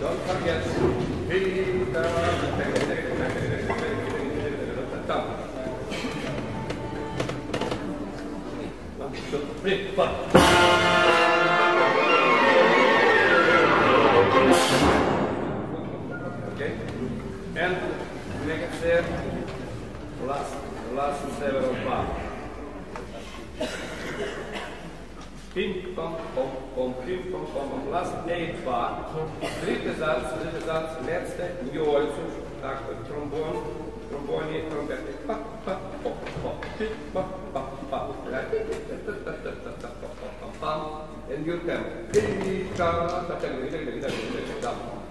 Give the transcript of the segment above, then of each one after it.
Don't forget, Peter, One, and make it there last last several parts. Ping, pong, pom, pom, ping, pom, pom. Last eight bar. Dritte Satz, dritte Satz, letzte, Njolzu, так, тромбон, тромбоні, тромбети. Па, па, по, по, пі, па, па, па. Right? Pam, and you can. Tika, ta, ta, ta, ta, ta, ta, ta, ta, ta.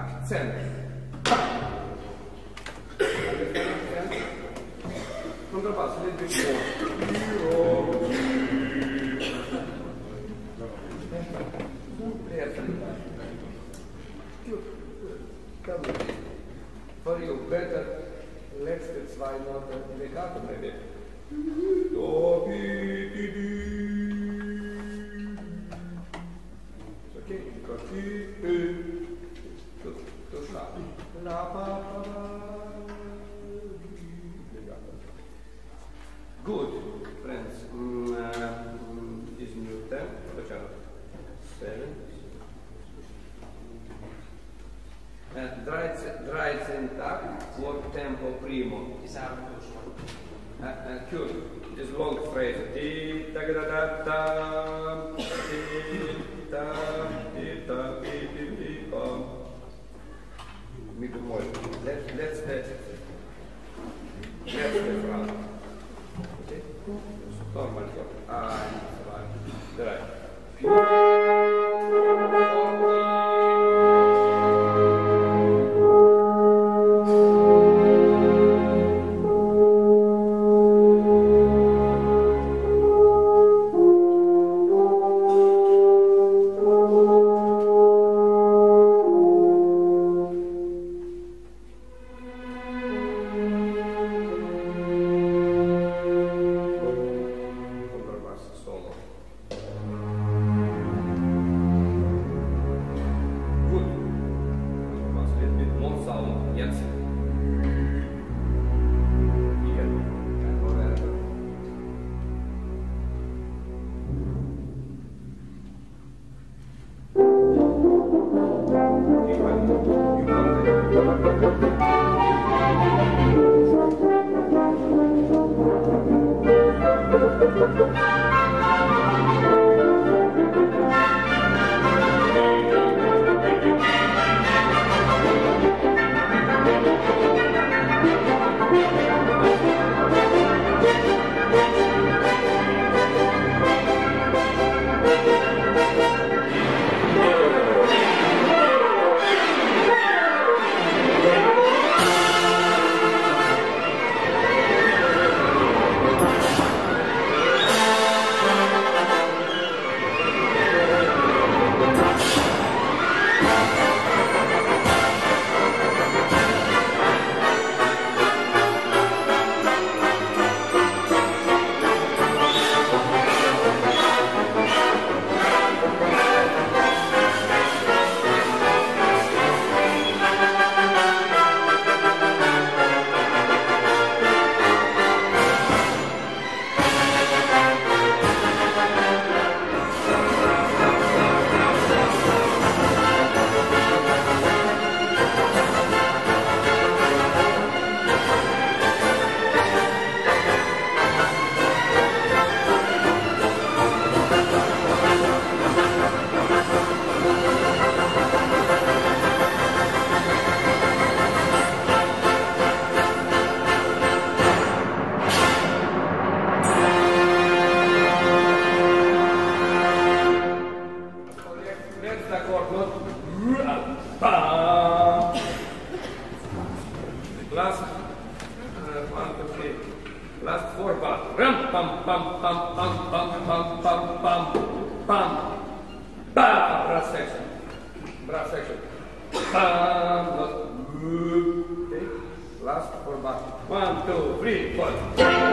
Azione. Contrabbasso, le due Giro. Fuori, Berta, letzte zwei Noten, die Karte bei dir. 13 tak, work tempo primo. Chiuso. This long phrase. Ti ta da da ta ti ta ti ta ti ti ti pam. Mi Let's let's let's let's Last, uh, one, two, three. Last four bar. Ram, pam, pam, pam, pam, pam, pam, pam, pam, pam. Bam. Brass section. Brass section. Bam. Not. Okay. Last four bar. One, two, three, four.